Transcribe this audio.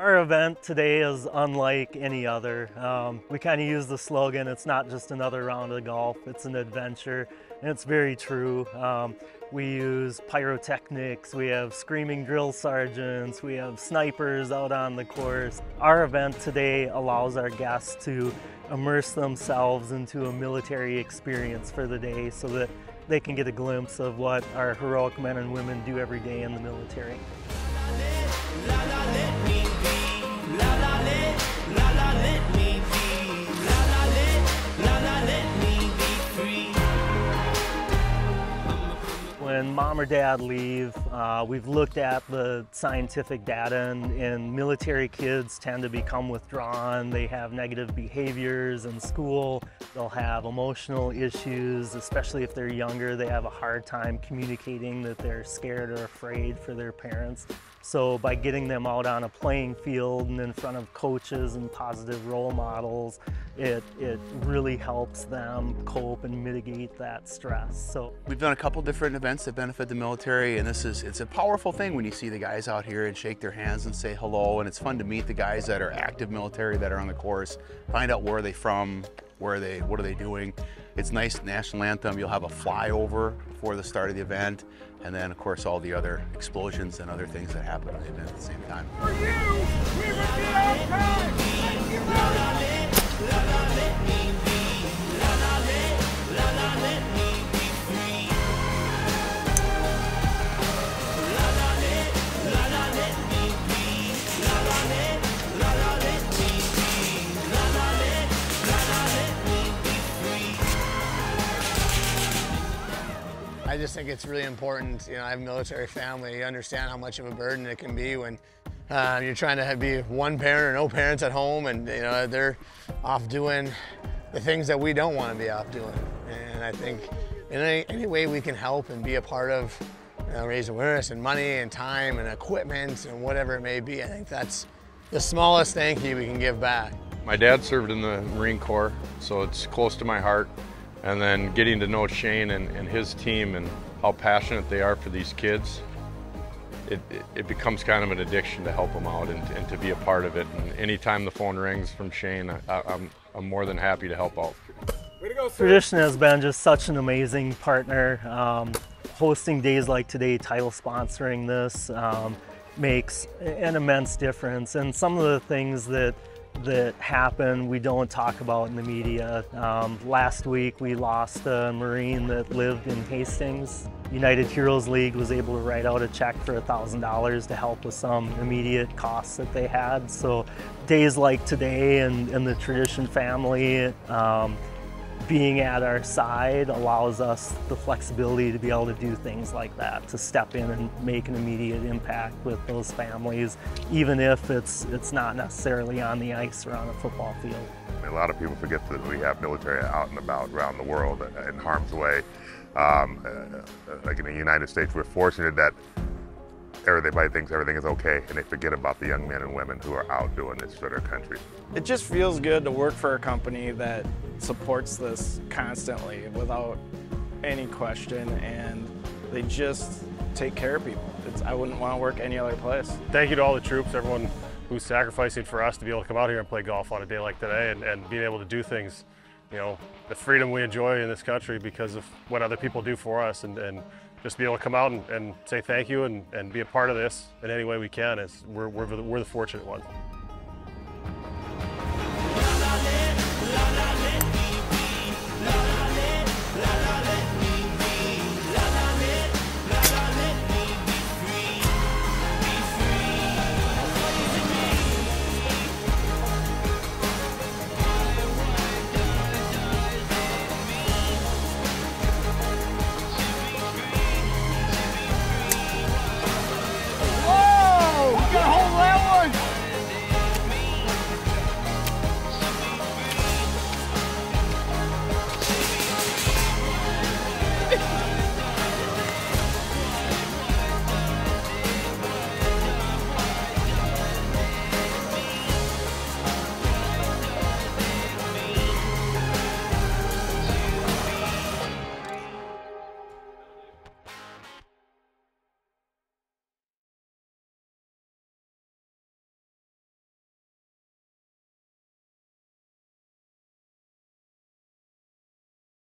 Our event today is unlike any other. Um, we kind of use the slogan, it's not just another round of golf, it's an adventure, and it's very true. Um, we use pyrotechnics, we have screaming drill sergeants, we have snipers out on the course. Our event today allows our guests to immerse themselves into a military experience for the day so that they can get a glimpse of what our heroic men and women do every day in the military. When mom or dad leave, uh, we've looked at the scientific data and, and, military kids tend to become withdrawn. They have negative behaviors in school. They'll have emotional issues, especially if they're younger. They have a hard time communicating that they're scared or afraid for their parents. So by getting them out on a playing field and in front of coaches and positive role models, it, it really helps them cope and mitigate that stress. So We've done a couple different events that benefit the military and this is it's a powerful thing when you see the guys out here and shake their hands and say hello and it's fun to meet the guys that are active military that are on the course, find out where are they from, where are they, what are they doing. It's nice national anthem. You'll have a flyover before the start of the event, and then of course all the other explosions and other things that happen at the event at the same time. For you, we I just think it's really important. You know, I have a military family. You understand how much of a burden it can be when uh, you're trying to have, be one parent or no parents at home, and you know they're off doing the things that we don't want to be off doing. And I think in any, any way we can help and be a part of you know, raise awareness and money and time and equipment and whatever it may be, I think that's the smallest thank you we can give back. My dad served in the Marine Corps, so it's close to my heart and then getting to know Shane and, and, his team and how passionate they are for these kids, it, it, it becomes kind of an addiction to help them out and, and, to be a part of it. And anytime the phone rings from Shane, I, am I'm, I'm more than happy to help out. Tradition has been just such an amazing partner. Um, hosting days like today, title sponsoring this, um, makes an immense difference. And some of the things that that happen we don't talk about in the media. Um, last week we lost a Marine that lived in Hastings. United Heroes League was able to write out a check for $1,000 to help with some immediate costs that they had. So days like today and, and the Tradition family, um, being at our side allows us the flexibility to be able to do things like that, to step in and make an immediate impact with those families, even if it's, it's not necessarily on the ice or on a football field. A lot of people forget that we have military out and about around the world in harm's way. Um, uh, like in the United States, we're fortunate that everybody thinks everything is okay and they forget about the young men and women who are out doing this for their country. It just feels good to work for a company that supports this constantly without any question and they just take care of people. It's, I wouldn't want to work any other place. Thank you to all the troops, everyone who's sacrificing for us to be able to come out here and play golf on a day like today and, and being able to do things, you know, the freedom we enjoy in this country because of what other people do for us and, and just be able to come out and, and say thank you and, and be a part of this in any way we can is we're, we're, the, we're the fortunate ones.